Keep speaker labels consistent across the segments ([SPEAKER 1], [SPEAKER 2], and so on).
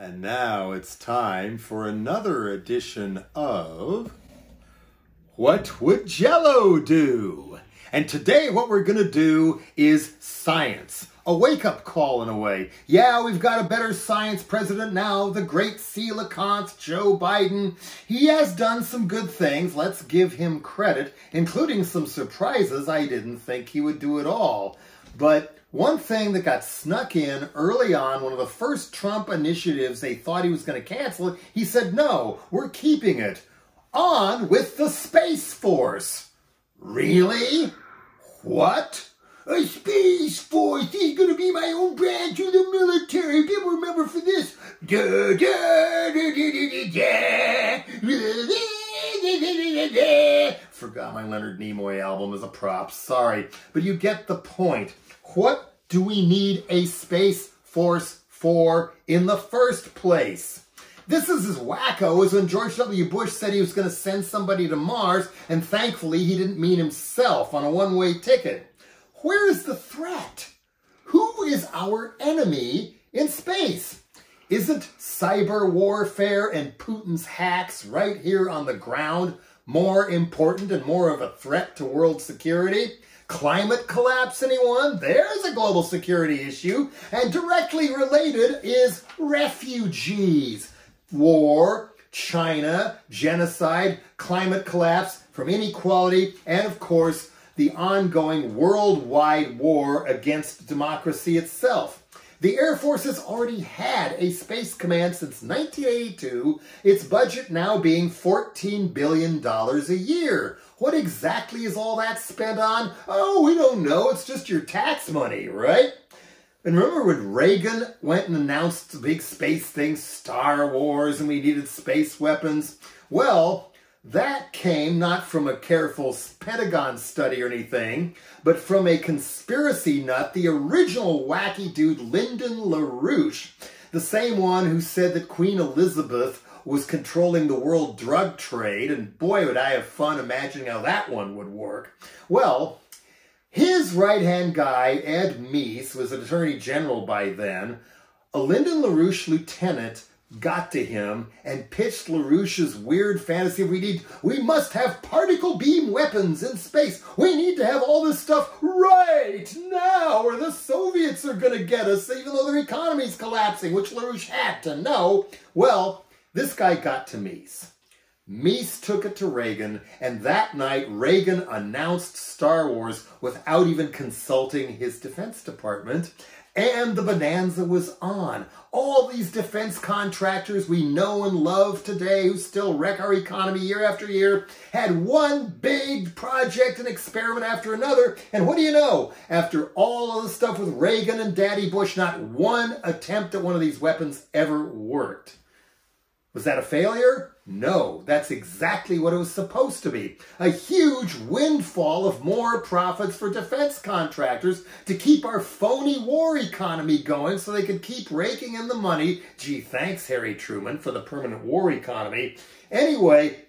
[SPEAKER 1] And now it's time for another edition of What Would Jello Do? And today, what we're going to do is science. A wake up call, in a way. Yeah, we've got a better science president now, the great coelacanth, Joe Biden. He has done some good things, let's give him credit, including some surprises I didn't think he would do at all. But one thing that got snuck in early on, one of the first Trump initiatives they thought he was going to cancel it, he said, no, we're keeping it. On with the Space Force. Really? What? A Space Force is going to be my own branch of the military. People remember for this. Da, da, da, Forgot my Leonard Nimoy album as a prop. Sorry. But you get the point. What do we need a Space Force for in the first place? This is as wacko as when George W. Bush said he was going to send somebody to Mars, and thankfully he didn't mean himself on a one-way ticket. Where is the threat? Who is our enemy in space? Isn't cyber warfare and Putin's hacks right here on the ground more important and more of a threat to world security? Climate collapse, anyone? There's a global security issue. And directly related is refugees. War, China, genocide, climate collapse from inequality, and of course, the ongoing worldwide war against democracy itself. The Air Force has already had a space command since 1982, its budget now being $14 billion a year. What exactly is all that spent on? Oh, we don't know. It's just your tax money, right? And remember when Reagan went and announced the big space thing, Star Wars, and we needed space weapons? Well, that came not from a careful Pentagon study or anything, but from a conspiracy nut, the original wacky dude Lyndon LaRouche, the same one who said that Queen Elizabeth was controlling the world drug trade, and boy, would I have fun imagining how that one would work. Well, his right-hand guy, Ed Meese, was an attorney general by then, a Lyndon LaRouche lieutenant got to him and pitched LaRouche's weird fantasy we need we must have particle beam weapons in space. We need to have all this stuff right now or the Soviets are gonna get us even though their economy's collapsing, which LaRouche had to know. Well, this guy got to Meese. Meese took it to Reagan, and that night Reagan announced Star Wars without even consulting his Defense Department and the bonanza was on. All these defense contractors we know and love today who still wreck our economy year after year had one big project and experiment after another. And what do you know? After all of the stuff with Reagan and Daddy Bush, not one attempt at one of these weapons ever worked. Was that a failure? No, that's exactly what it was supposed to be. A huge windfall of more profits for defense contractors to keep our phony war economy going so they could keep raking in the money. Gee, thanks, Harry Truman, for the permanent war economy. Anyway,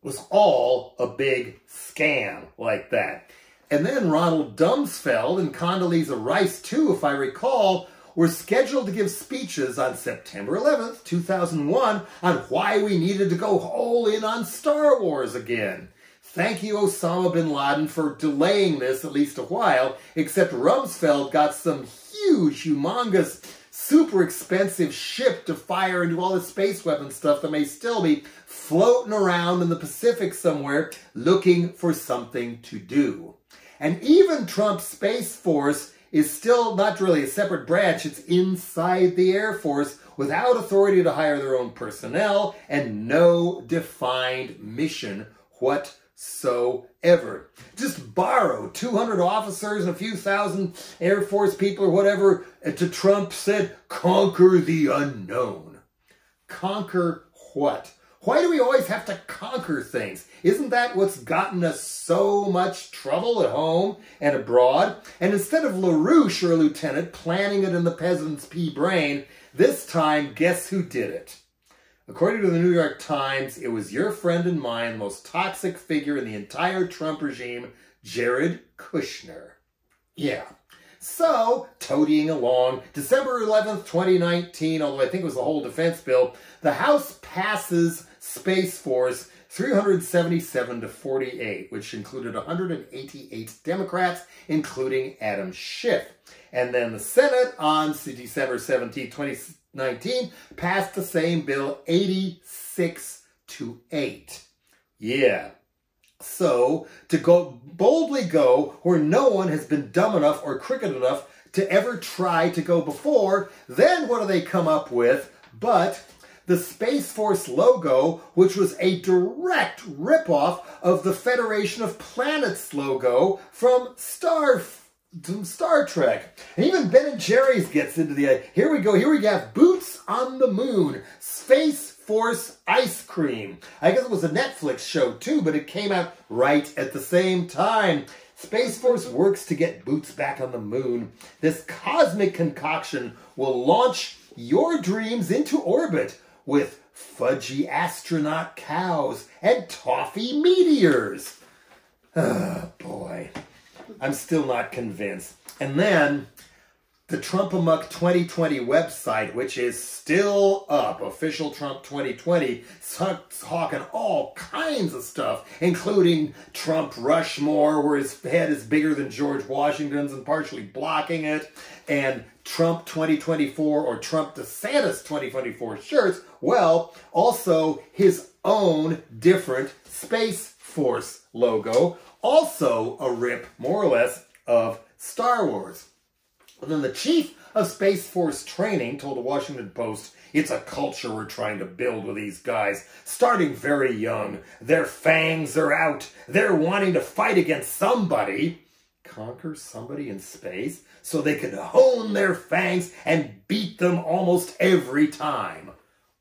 [SPEAKER 1] was all a big scam like that. And then Ronald Dumsfeld and Condoleezza Rice, too, if I recall, were scheduled to give speeches on September 11th, 2001, on why we needed to go all in on Star Wars again. Thank you, Osama bin Laden, for delaying this at least a while, except Rumsfeld got some huge, humongous, super expensive ship to fire into all the space weapon stuff that may still be floating around in the Pacific somewhere looking for something to do. And even Trump's Space Force is still not really a separate branch. It's inside the Air Force without authority to hire their own personnel and no defined mission whatsoever. Just borrow 200 officers and a few thousand Air Force people or whatever uh, to Trump said, conquer the unknown. Conquer what? Why do we always have to conquer things? Isn't that what's gotten us so much trouble at home and abroad? And instead of LaRouche or lieutenant planning it in the peasant's pea brain, this time, guess who did it? According to the New York Times, it was your friend and mine, the most toxic figure in the entire Trump regime, Jared Kushner. Yeah. So, toadying along, December 11th, 2019, although I think it was the whole defense bill, the House passes Space Force 377 to 48, which included 188 Democrats, including Adam Schiff. And then the Senate on December 17, 2019, passed the same bill 86 to 8. Yeah. So, to go boldly go where no one has been dumb enough or crooked enough to ever try to go before, then what do they come up with? But the Space Force logo, which was a direct ripoff of the Federation of Planets logo from Star from Star Trek. And even Ben and Jerry's gets into the, here we go, here we have Boots on the Moon, Space Force Ice Cream. I guess it was a Netflix show too, but it came out right at the same time. Space Force works to get Boots back on the moon. This cosmic concoction will launch your dreams into orbit with fudgy astronaut cows and toffee meteors. Oh, boy. I'm still not convinced. And then the Trump Amok 2020 website, which is still up, official Trump 2020, talking all kinds of stuff, including Trump Rushmore, where his head is bigger than George Washington's and partially blocking it, and Trump 2024 or Trump DeSantis 2024 shirts, well, also his own different Space Force logo, also a rip, more or less, of Star Wars. And then the chief of Space Force training told the Washington Post, it's a culture we're trying to build with these guys, starting very young. Their fangs are out. They're wanting to fight against somebody. Conquer somebody in space so they could hone their fangs and beat them almost every time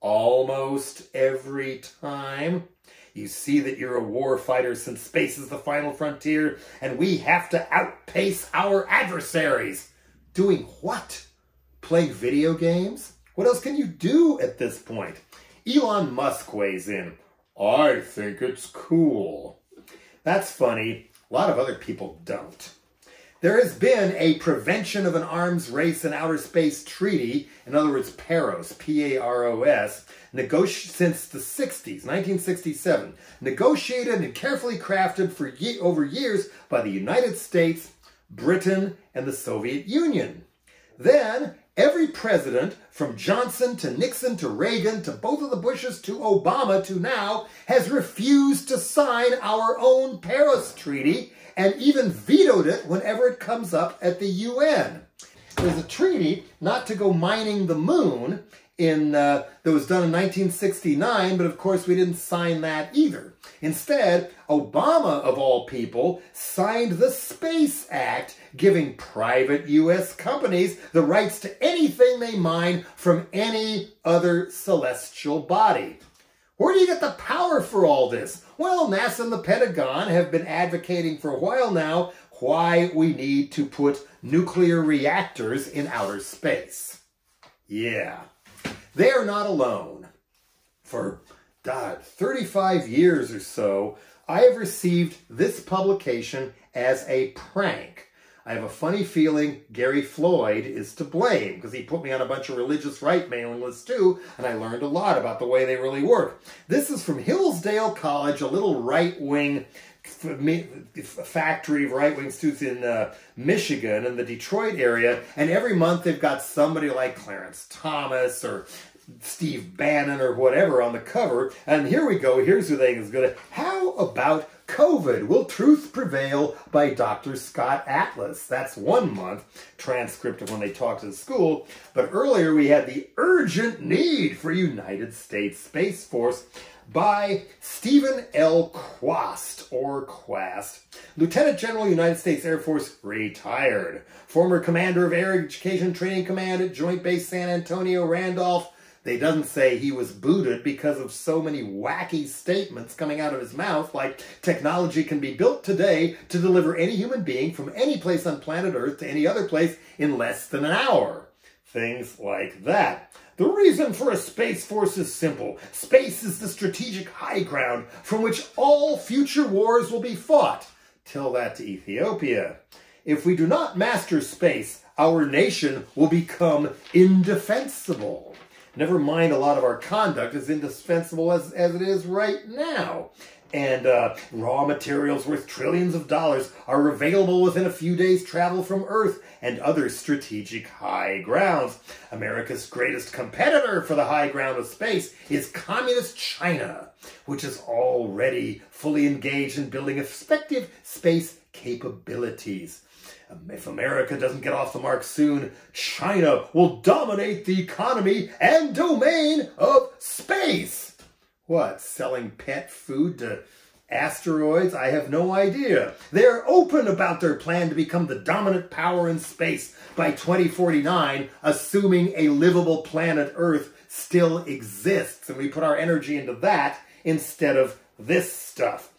[SPEAKER 1] almost every time. You see that you're a war fighter since space is the final frontier, and we have to outpace our adversaries. Doing what? Playing video games? What else can you do at this point? Elon Musk weighs in. I think it's cool. That's funny. A lot of other people don't. There has been a Prevention of an Arms Race in Outer Space Treaty, in other words, PAROS, P-A-R-O-S, since the 60s, 1967, negotiated and carefully crafted for ye over years by the United States, Britain, and the Soviet Union. Then, every president, from Johnson to Nixon to Reagan to both of the Bushes to Obama to now, has refused to sign our own Paros Treaty and even vetoed it whenever it comes up at the UN. There's a treaty not to go mining the moon in uh, that was done in 1969, but of course we didn't sign that either. Instead, Obama, of all people, signed the Space Act, giving private U.S. companies the rights to anything they mine from any other celestial body. Where do you get the power for all this? Well, NASA and the Pentagon have been advocating for a while now why we need to put nuclear reactors in outer space. Yeah, they are not alone. For God, 35 years or so, I have received this publication as a prank I have a funny feeling Gary Floyd is to blame because he put me on a bunch of religious right mailing lists too, and I learned a lot about the way they really work. This is from Hillsdale College, a little right-wing factory of right-wing students in uh, Michigan and the Detroit area, and every month they've got somebody like Clarence Thomas or Steve Bannon or whatever on the cover. And here we go. Here's the thing is good. How about COVID, Will Truth Prevail by Dr. Scott Atlas. That's one month transcript of when they talked to the school. But earlier we had The Urgent Need for United States Space Force by Steven L. Kwast, or Kwast, Lieutenant General, United States Air Force, retired. Former Commander of Air Education Training Command at Joint Base San Antonio, Randolph, they doesn't say he was booted because of so many wacky statements coming out of his mouth, like technology can be built today to deliver any human being from any place on planet Earth to any other place in less than an hour. Things like that. The reason for a space force is simple. Space is the strategic high ground from which all future wars will be fought. Tell that to Ethiopia. if we do not master space, our nation will become indefensible. Never mind a lot of our conduct is indispensable as, as it is right now and uh, raw materials worth trillions of dollars are available within a few days' travel from Earth and other strategic high grounds. America's greatest competitor for the high ground of space is Communist China, which is already fully engaged in building effective space capabilities. If America doesn't get off the mark soon, China will dominate the economy and domain of space. What, selling pet food to asteroids? I have no idea. They're open about their plan to become the dominant power in space by 2049, assuming a livable planet Earth still exists. And we put our energy into that instead of this stuff.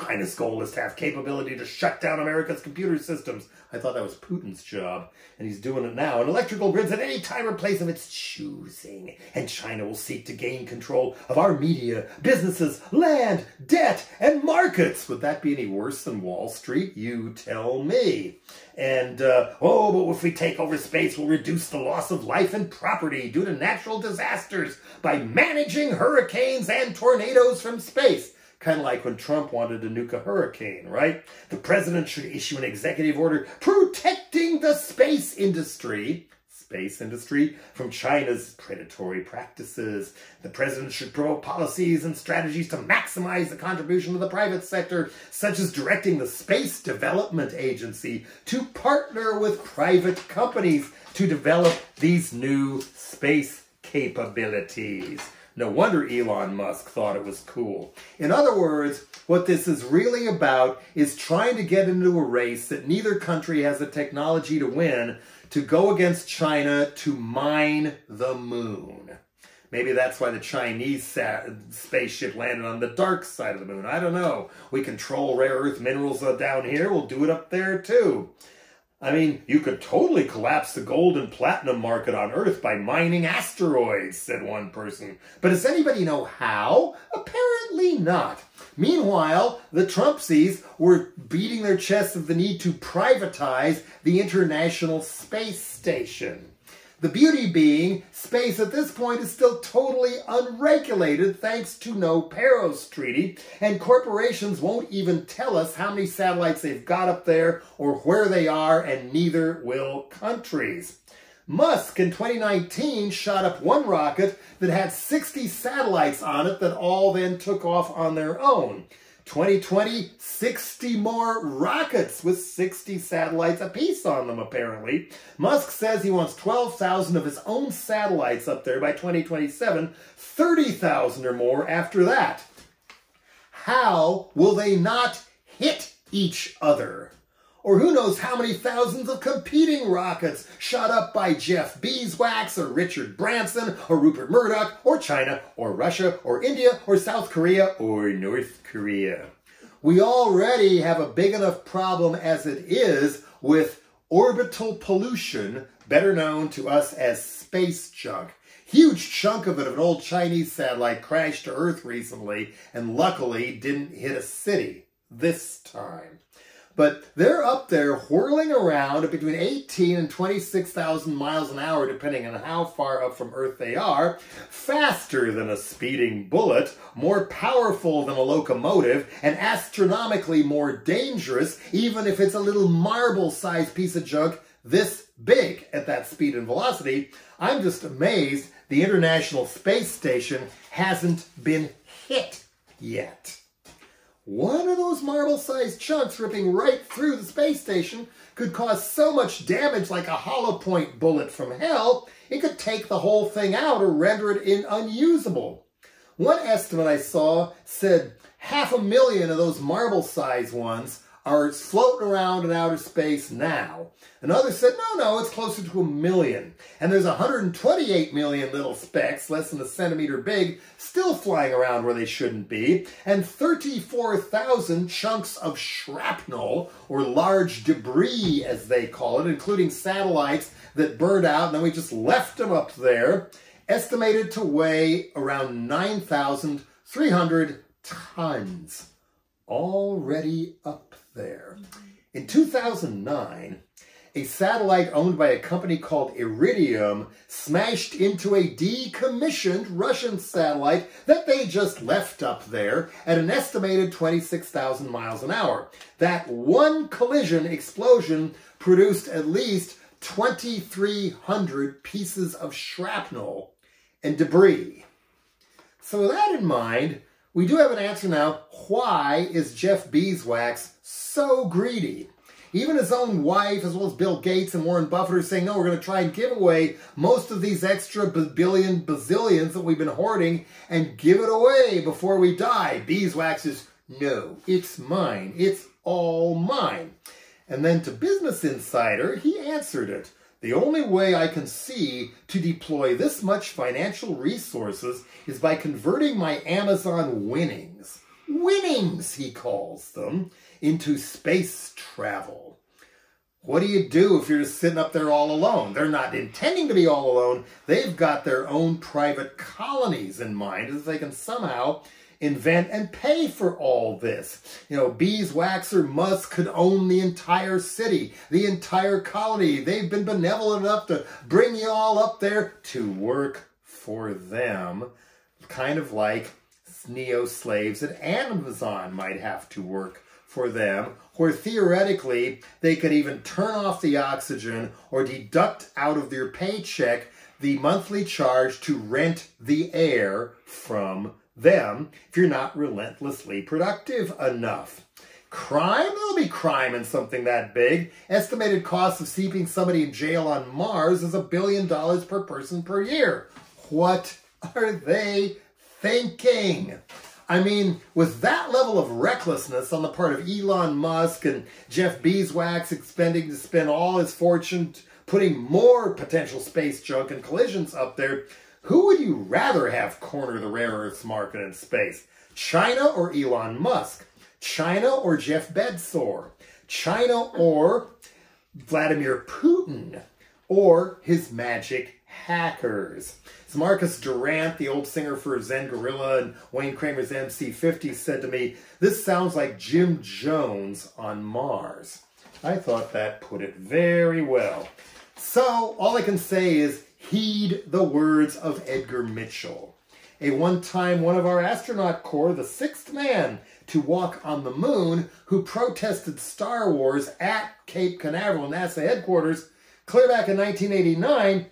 [SPEAKER 1] China's goal is to have capability to shut down America's computer systems. I thought that was Putin's job, and he's doing it now. And electrical grids at any time or place of its choosing. And China will seek to gain control of our media, businesses, land, debt, and markets. Would that be any worse than Wall Street? You tell me. And, uh, oh, but if we take over space, we'll reduce the loss of life and property due to natural disasters by managing hurricanes and tornadoes from space. Kind of like when Trump wanted to nuke a hurricane, right? The president should issue an executive order protecting the space industry space industry from China's predatory practices. The president should promote policies and strategies to maximize the contribution of the private sector, such as directing the Space Development Agency to partner with private companies to develop these new space capabilities. No wonder Elon Musk thought it was cool. In other words, what this is really about is trying to get into a race that neither country has the technology to win to go against China to mine the moon. Maybe that's why the Chinese spaceship landed on the dark side of the moon. I don't know. We control rare earth minerals uh, down here. We'll do it up there too. I mean, you could totally collapse the gold and platinum market on Earth by mining asteroids, said one person. But does anybody know how? Apparently not. Meanwhile, the Trumpsies were beating their chests of the need to privatize the International Space Station. The beauty being, space at this point is still totally unregulated thanks to no Paros Treaty, and corporations won't even tell us how many satellites they've got up there or where they are, and neither will countries. Musk in 2019 shot up one rocket that had 60 satellites on it that all then took off on their own. 2020, 60 more rockets with 60 satellites apiece on them, apparently. Musk says he wants 12,000 of his own satellites up there by 2027, 30,000 or more after that. How will they not hit each other? Or who knows how many thousands of competing rockets shot up by Jeff Beeswax or Richard Branson or Rupert Murdoch or China or Russia or India or South Korea or North Korea. We already have a big enough problem as it is with orbital pollution, better known to us as space junk. Huge chunk of it of an old Chinese satellite crashed to Earth recently and luckily didn't hit a city this time but they're up there whirling around at between 18 and 26,000 miles an hour, depending on how far up from Earth they are, faster than a speeding bullet, more powerful than a locomotive, and astronomically more dangerous, even if it's a little marble-sized piece of junk this big at that speed and velocity. I'm just amazed the International Space Station hasn't been hit yet. One of those marble-sized chunks ripping right through the space station could cause so much damage like a hollow point bullet from hell, it could take the whole thing out or render it in unusable. One estimate I saw said half a million of those marble-sized ones are floating around in outer space now. Another said, no, no, it's closer to a million. And there's 128 million little specks, less than a centimeter big, still flying around where they shouldn't be, and 34,000 chunks of shrapnel, or large debris as they call it, including satellites that burned out, and then we just left them up there, estimated to weigh around 9,300 tons already up there. In 2009, a satellite owned by a company called Iridium smashed into a decommissioned Russian satellite that they just left up there at an estimated 26,000 miles an hour. That one collision explosion produced at least 2,300 pieces of shrapnel and debris. So with that in mind, we do have an answer now. Why is Jeff Beeswax so greedy? Even his own wife, as well as Bill Gates and Warren Buffett, are saying, no, we're going to try and give away most of these extra billion bazillions that we've been hoarding and give it away before we die. Beeswax is, no, it's mine. It's all mine. And then to Business Insider, he answered it. The only way I can see to deploy this much financial resources is by converting my Amazon winnings, winnings he calls them, into space travel. What do you do if you're sitting up there all alone? They're not intending to be all alone. They've got their own private colonies in mind as they can somehow invent and pay for all this. You know, Beeswax or Musk could own the entire city, the entire colony. They've been benevolent enough to bring you all up there to work for them, kind of like neo-slaves at Amazon might have to work for them, where theoretically they could even turn off the oxygen or deduct out of their paycheck the monthly charge to rent the air from them if you're not relentlessly productive enough. Crime? There'll be crime in something that big. Estimated cost of keeping somebody in jail on Mars is a billion dollars per person per year. What are they thinking? I mean, with that level of recklessness on the part of Elon Musk and Jeff Beeswax expending to spend all his fortune putting more potential space junk and collisions up there, who would you rather have corner the rare earths market in space? China or Elon Musk? China or Jeff Bezos? China or Vladimir Putin? Or his magic hackers? As Marcus Durant, the old singer for Zen Guerrilla and Wayne Kramer's MC50, said to me, this sounds like Jim Jones on Mars. I thought that put it very well. So all I can say is heed the words of Edgar Mitchell, a one-time one of our astronaut corps, the sixth man to walk on the moon, who protested Star Wars at Cape Canaveral NASA headquarters clear back in 1989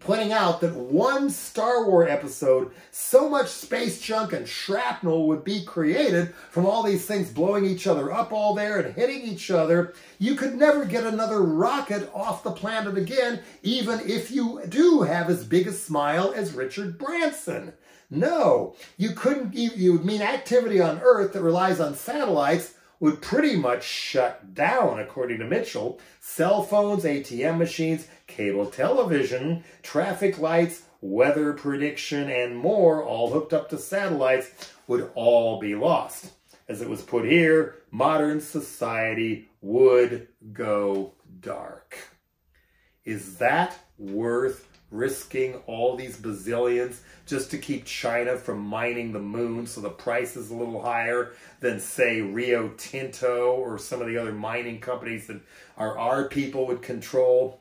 [SPEAKER 1] pointing out that one Star Wars episode, so much space junk and shrapnel would be created from all these things blowing each other up all there and hitting each other, you could never get another rocket off the planet again, even if you do have as big a smile as Richard Branson. No, you couldn't, you would mean activity on Earth that relies on satellites would pretty much shut down, according to Mitchell. Cell phones, ATM machines, cable television, traffic lights, weather prediction, and more, all hooked up to satellites, would all be lost. As it was put here, modern society would go dark. Is that worth risking all these bazillions just to keep China from mining the moon so the price is a little higher than, say, Rio Tinto or some of the other mining companies that our, our people would control?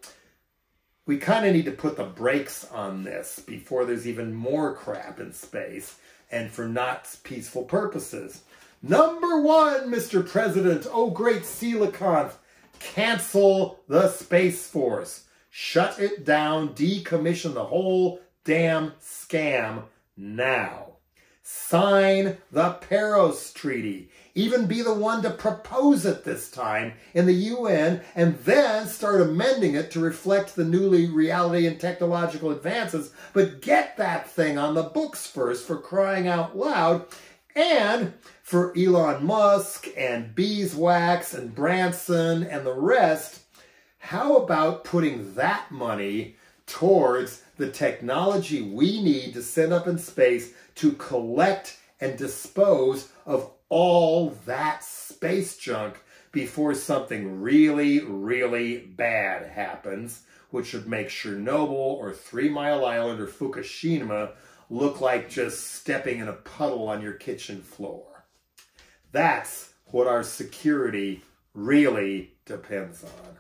[SPEAKER 1] We kind of need to put the brakes on this before there's even more crap in space and for not peaceful purposes. Number one, Mr. President, oh great Coelacanth, cancel the Space Force. Shut it down, decommission the whole damn scam now. Sign the Paros Treaty. Even be the one to propose it this time in the UN and then start amending it to reflect the newly reality and technological advances. But get that thing on the books first for crying out loud. And for Elon Musk and Beeswax and Branson and the rest, how about putting that money towards the technology we need to send up in space to collect and dispose of all that space junk before something really, really bad happens, which would make Chernobyl or Three Mile Island or Fukushima look like just stepping in a puddle on your kitchen floor. That's what our security really depends on.